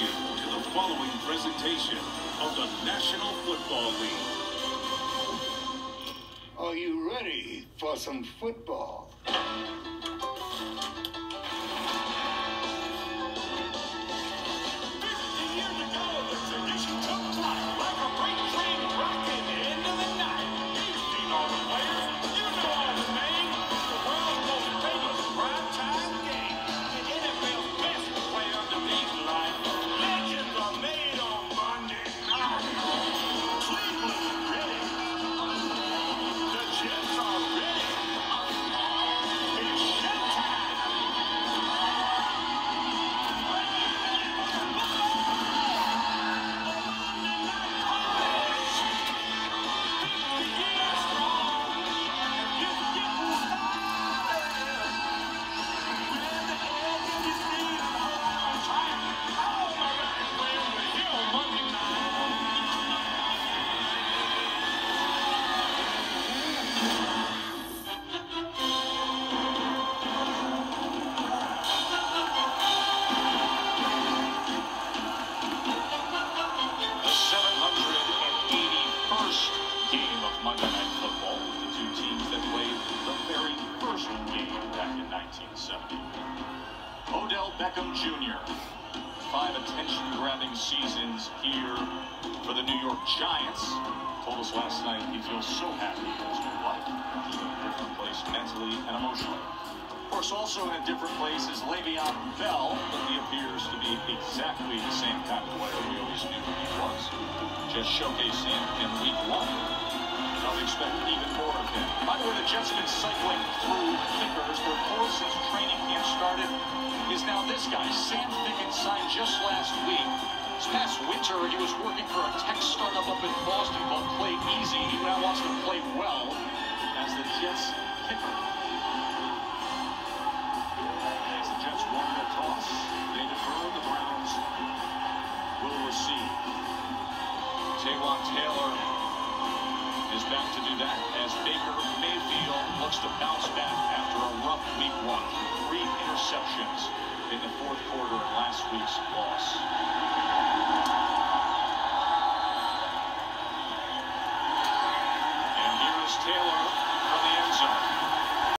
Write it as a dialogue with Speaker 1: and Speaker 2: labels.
Speaker 1: you to the following presentation of the National Football League.
Speaker 2: Are you ready for some football?
Speaker 3: Beckham Jr. Five attention-grabbing seasons here for the New York Giants. Told us last night he feels so happy in his new life. He's in a different place mentally and emotionally. Of course, also in a different place is Le'Veon Bell, but he appears to be exactly the same kind of player we always knew he was. Just showcased him in week one. I would expect even more of him. By the way, the Jets have been cycling this guy. Sam Ficken signed just last week. This past winter, he was working for a tech startup up in Boston called Play Easy. He now wants to play well as the Jets kicker. As the Jets won the toss, they defer. The Browns will receive. Taywan Taylor is back to do that as Baker Mayfield looks to bounce back after a rough week one. Three interceptions in the fourth quarter of last week's